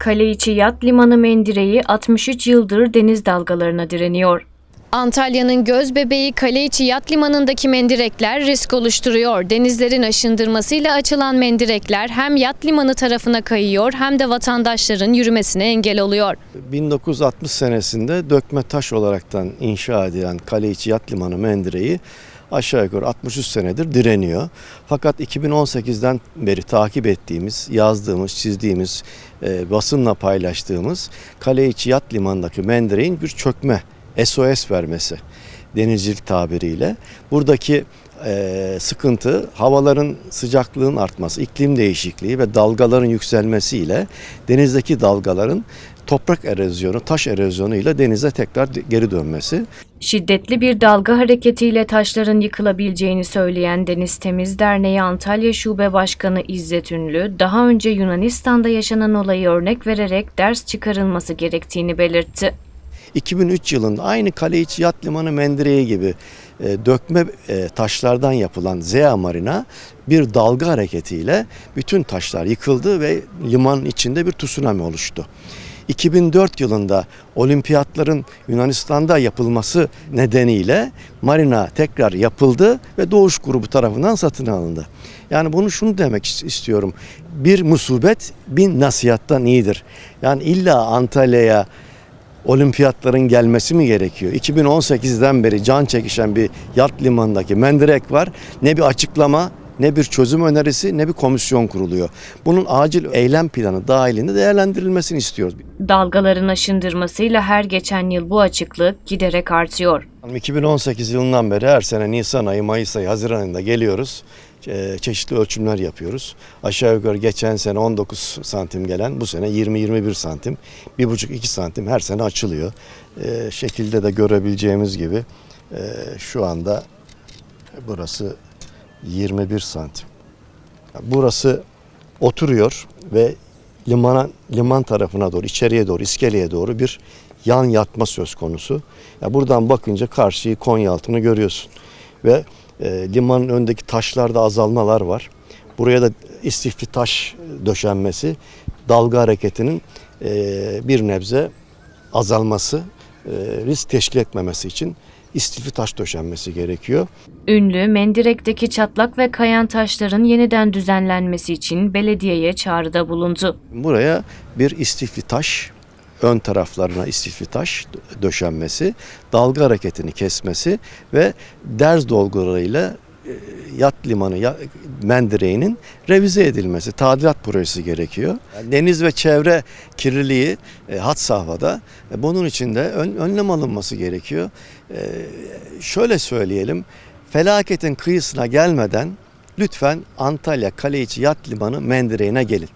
Kaleiçi Yat Limanı mendireği 63 yıldır deniz dalgalarına direniyor. Antalya'nın göz bebeği Kaleiçi Yat Limanı'ndaki mendirekler risk oluşturuyor. Denizlerin aşındırmasıyla açılan mendirekler hem yat limanı tarafına kayıyor hem de vatandaşların yürümesine engel oluyor. 1960 senesinde dökme taş olaraktan inşa edilen Kaleiçi Yat Limanı mendireği aşağı yukarı 63 senedir direniyor. Fakat 2018'den beri takip ettiğimiz, yazdığımız, çizdiğimiz, e, basınla paylaştığımız Kaleiçi Yat Limanı'ndaki mendireğin bir çökme, SOS vermesi denizcilik tabiriyle. Buradaki e, sıkıntı havaların sıcaklığın artması, iklim değişikliği ve dalgaların yükselmesiyle denizdeki dalgaların toprak erozyonu, taş erozyonu ile denize tekrar geri dönmesi. Şiddetli bir dalga hareketiyle taşların yıkılabileceğini söyleyen Deniz Temiz Derneği Antalya Şube Başkanı İzzet Ünlü, daha önce Yunanistan'da yaşanan olayı örnek vererek ders çıkarılması gerektiğini belirtti. 2003 yılında aynı Kaleiçi Yat Limanı Mendireği gibi e, dökme e, taşlardan yapılan Zea Marina bir dalga hareketiyle bütün taşlar yıkıldı ve limanın içinde bir tsunami oluştu. 2004 yılında olimpiyatların Yunanistan'da yapılması nedeniyle marina tekrar yapıldı ve Doğuş grubu tarafından satın alındı. Yani bunu şunu demek istiyorum. Bir musibet bin nasihattan iyidir. Yani illa Antalya'ya olimpiyatların gelmesi mi gerekiyor? 2018'den beri can çekişen bir yat limanındaki mendirek var. Ne bir açıklama ne bir çözüm önerisi ne bir komisyon kuruluyor. Bunun acil eylem planı dahilinde değerlendirilmesini istiyoruz. Dalgaların aşındırmasıyla her geçen yıl bu açıklık giderek artıyor. 2018 yılından beri her sene Nisan ayı, Mayıs ayı, Haziran ayında geliyoruz. Ee, Çeşitli ölçümler yapıyoruz. Aşağı yukarı geçen sene 19 santim gelen bu sene 20-21 santim, 1,5-2 santim her sene açılıyor. Ee, şekilde de görebileceğimiz gibi e, şu anda burası 21 santim. Burası oturuyor ve limana liman tarafına doğru, içeriye doğru, iskeleye doğru bir yan yatma söz konusu. Ya buradan bakınca karşıyı Konya altını görüyorsun ve limanın öndeki taşlarda azalmalar var. Buraya da istifli taş döşenmesi dalga hareketinin e, bir nebze azalması, e, risk teşkil etmemesi için istifli taş döşenmesi gerekiyor. Ünlü, Mendirek'teki çatlak ve kayan taşların yeniden düzenlenmesi için belediyeye çağrıda bulundu. Buraya bir istifli taş, ön taraflarına istifli taş döşenmesi, dalga hareketini kesmesi ve derz dolgularıyla e, yat limanı mendireğinin revize edilmesi, tadilat projesi gerekiyor. Deniz ve çevre kirliliği e, had safhada. E, bunun için de ön, önlem alınması gerekiyor. E, şöyle söyleyelim, felaketin kıyısına gelmeden lütfen Antalya Kaleiçi Yat Limanı mendireğine gelin.